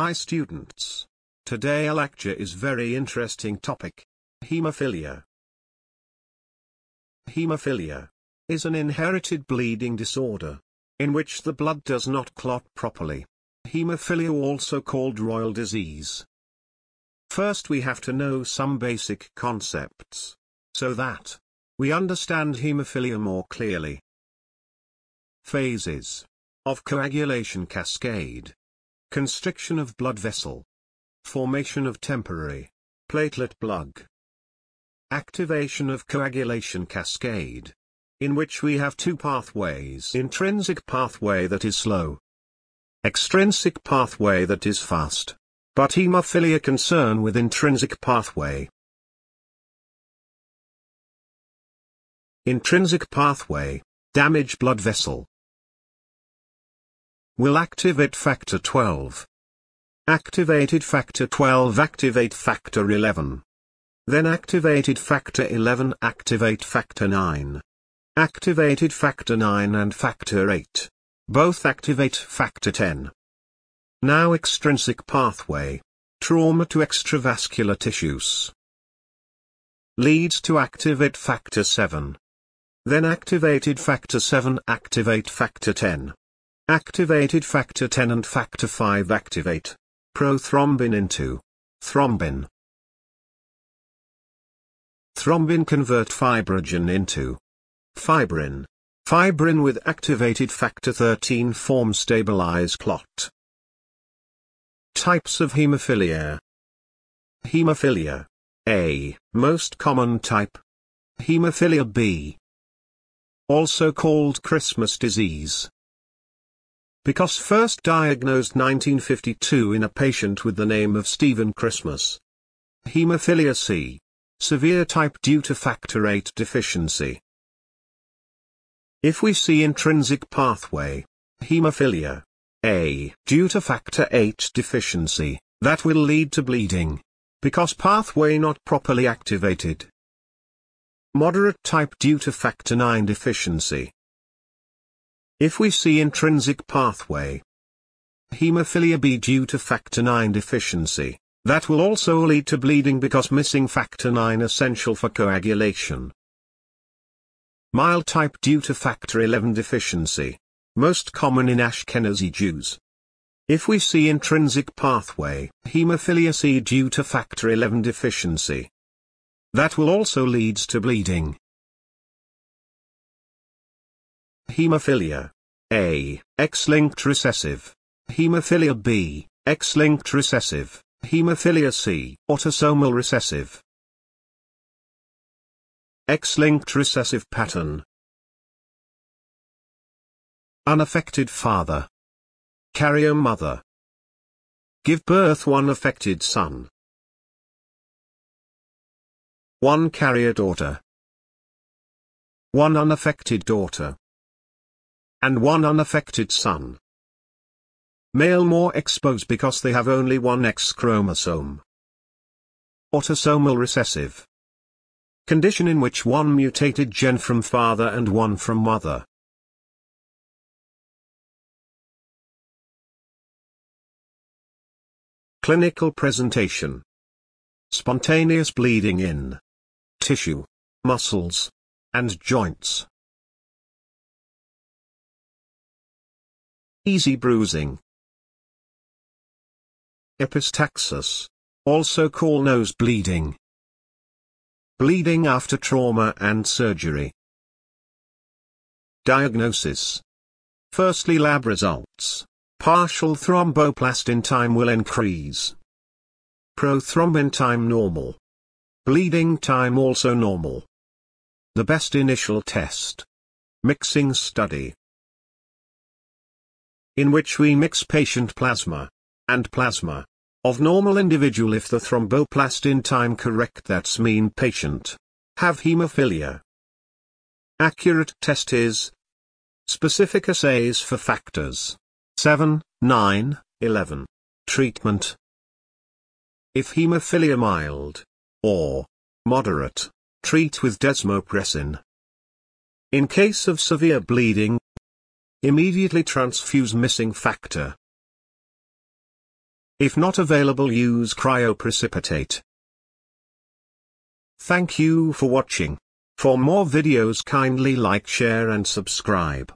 Hi students. Today a lecture is very interesting topic. Hemophilia. Hemophilia is an inherited bleeding disorder in which the blood does not clot properly. Hemophilia also called royal disease. First we have to know some basic concepts so that we understand hemophilia more clearly. Phases of coagulation cascade Constriction of blood vessel. Formation of temporary platelet plug. Activation of coagulation cascade. In which we have two pathways. Intrinsic pathway that is slow. Extrinsic pathway that is fast. But hemophilia concern with intrinsic pathway. Intrinsic pathway, damage blood vessel will activate factor 12. Activated factor 12 activate factor 11. Then activated factor 11 activate factor 9. Activated factor 9 and factor 8. Both activate factor 10. Now extrinsic pathway. Trauma to extravascular tissues. Leads to activate factor 7. Then activated factor 7 activate factor 10. Activated factor 10 and factor 5 activate prothrombin into thrombin. Thrombin convert fibrinogen into fibrin. Fibrin with activated factor 13 form stabilize clot. Types of hemophilia. Hemophilia A, most common type. Hemophilia B, also called Christmas disease because first diagnosed 1952 in a patient with the name of Stephen Christmas. Hemophilia C. Severe type due to factor VIII deficiency. If we see intrinsic pathway, hemophilia A due to factor 8 deficiency, that will lead to bleeding. Because pathway not properly activated. Moderate type due to factor IX deficiency. If we see intrinsic pathway, hemophilia B due to factor 9 deficiency, that will also lead to bleeding because missing factor 9 essential for coagulation. Mild type due to factor 11 deficiency, most common in Ashkenazi Jews. If we see intrinsic pathway, hemophilia C due to factor 11 deficiency, that will also leads to bleeding. Hemophilia A. X-linked recessive. Hemophilia B. X-linked recessive. Hemophilia C. Autosomal recessive. X-linked recessive pattern. Unaffected father. Carrier mother. Give birth one affected son. One carrier daughter. One unaffected daughter and one unaffected son. Male more exposed because they have only one X chromosome. Autosomal recessive. Condition in which one mutated gen from father and one from mother. Clinical presentation. Spontaneous bleeding in tissue, muscles, and joints. Easy bruising. Epistaxis. Also called nose bleeding. Bleeding after trauma and surgery. Diagnosis. Firstly lab results. Partial thromboplastin time will increase. Prothrombin time normal. Bleeding time also normal. The best initial test. Mixing study in which we mix patient plasma and plasma of normal individual if the thromboplastin time correct that's mean patient have hemophilia. Accurate test is specific assays for factors 7, 9, 11. Treatment If hemophilia mild or moderate, treat with desmopressin. In case of severe bleeding, Immediately transfuse missing factor. If not available use cryoprecipitate. Thank you for watching. For more videos kindly like share and subscribe.